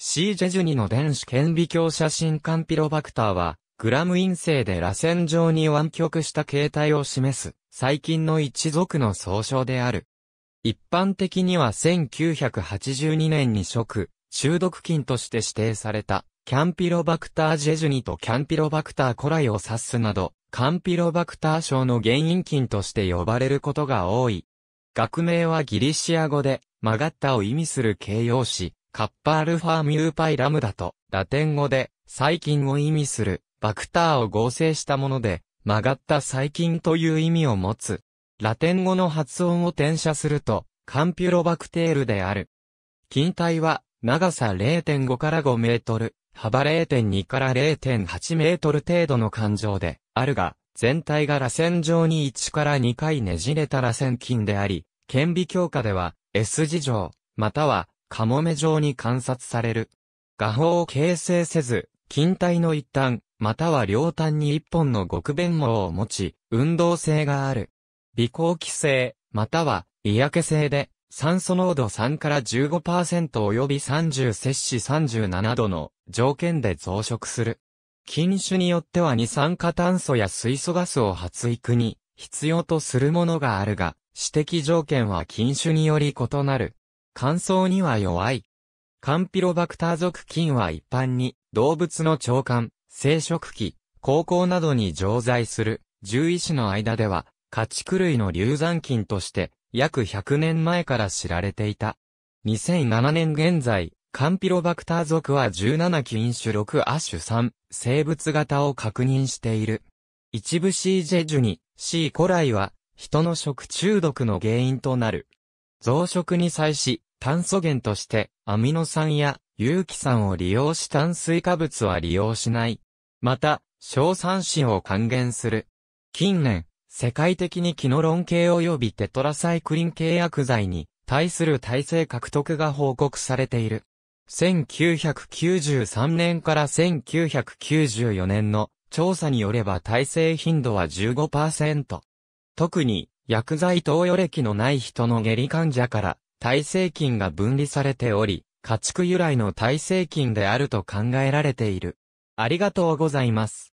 シージェジュニの電子顕微鏡写真カンピロバクターは、グラム陰性で螺旋状に湾曲した形態を示す、細菌の一族の総称である。一般的には1982年に食、中毒菌として指定された、キャンピロバクタージェジュニとキャンピロバクターコライを指すなど、カンピロバクター症の原因菌として呼ばれることが多い。学名はギリシア語で、曲がったを意味する形容詞、カッパアルファミューパイラムだと、ラテン語で、細菌を意味する、バクターを合成したもので、曲がった細菌という意味を持つ。ラテン語の発音を転写すると、カンピュロバクテールである。菌体は、長さ0.5から5メートル、幅0.2から0.8メートル程度の感情で、あるが、全体が螺旋状に1から2回ねじれた螺旋筋であり、顕微鏡下では S 字状、またはカモメ状に観察される。画法を形成せず、筋体の一端、または両端に一本の極弁毛を持ち、運動性がある。微光気性、または嫌気性で、酸素濃度3から15%及び30摂氏37度の条件で増殖する。菌種によっては二酸化炭素や水素ガスを発育に必要とするものがあるが、指摘条件は菌種により異なる。乾燥には弱い。カンピロバクター属菌は一般に動物の腸管、生殖器、高校などに常在する獣医師の間では家畜類の流産菌として約100年前から知られていた。2007年現在、カンピロバクター属は17菌種6亜種3生物型を確認している。一部 C ジェジュニ、C 古来は人の食中毒の原因となる。増殖に際し、炭素源としてアミノ酸や有機酸を利用し炭水化物は利用しない。また、硝酸子を還元する。近年、世界的にキノロン系及びテトラサイクリン系薬剤に対する耐性獲得が報告されている。1993年から1994年の調査によれば耐性頻度は15%。特に薬剤投与歴のない人の下痢患者から耐性菌が分離されており、家畜由来の耐性菌であると考えられている。ありがとうございます。